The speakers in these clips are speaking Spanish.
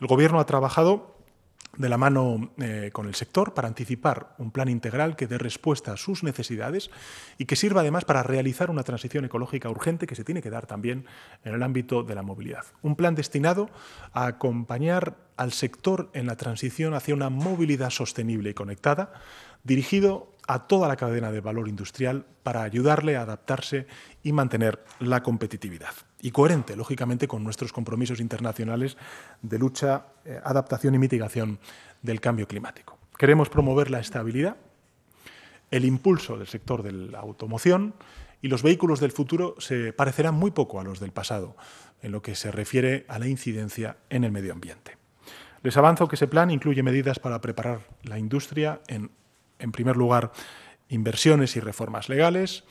El Gobierno ha trabajado de la mano eh, con el sector para anticipar un plan integral que dé respuesta a sus necesidades y que sirva además para realizar una transición ecológica urgente que se tiene que dar también en el ámbito de la movilidad. Un plan destinado a acompañar al sector en la transición hacia una movilidad sostenible y conectada, dirigido a toda la cadena de valor industrial para ayudarle a adaptarse y mantener la competitividad. Y coherente, lógicamente, con nuestros compromisos internacionales de lucha, eh, adaptación y mitigación del cambio climático. Queremos promover la estabilidad, el impulso del sector de la automoción y los vehículos del futuro se parecerán muy poco a los del pasado en lo que se refiere a la incidencia en el medio ambiente. Les avanzo que ese plan incluye medidas para preparar la industria en en primer lugar, inversiones y reformas legales.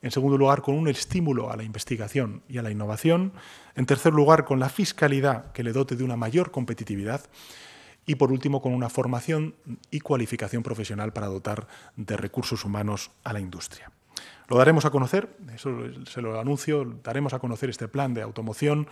En segundo lugar, con un estímulo a la investigación y a la innovación. En tercer lugar, con la fiscalidad que le dote de una mayor competitividad. Y por último, con una formación y cualificación profesional para dotar de recursos humanos a la industria. Lo daremos a conocer, eso se lo anuncio, daremos a conocer este plan de automoción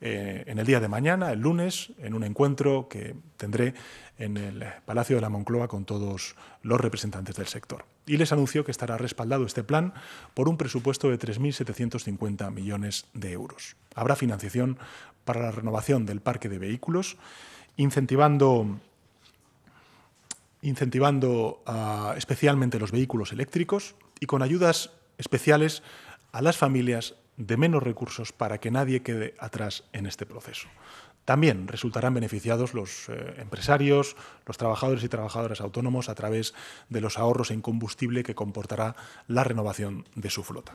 eh, en el día de mañana, el lunes, en un encuentro que tendré en el Palacio de la Moncloa con todos los representantes del sector. Y les anuncio que estará respaldado este plan por un presupuesto de 3.750 millones de euros. Habrá financiación para la renovación del parque de vehículos, incentivando incentivando uh, especialmente los vehículos eléctricos y con ayudas especiales a las familias de menos recursos para que nadie quede atrás en este proceso. También resultarán beneficiados los eh, empresarios, los trabajadores y trabajadoras autónomos a través de los ahorros en combustible que comportará la renovación de su flota.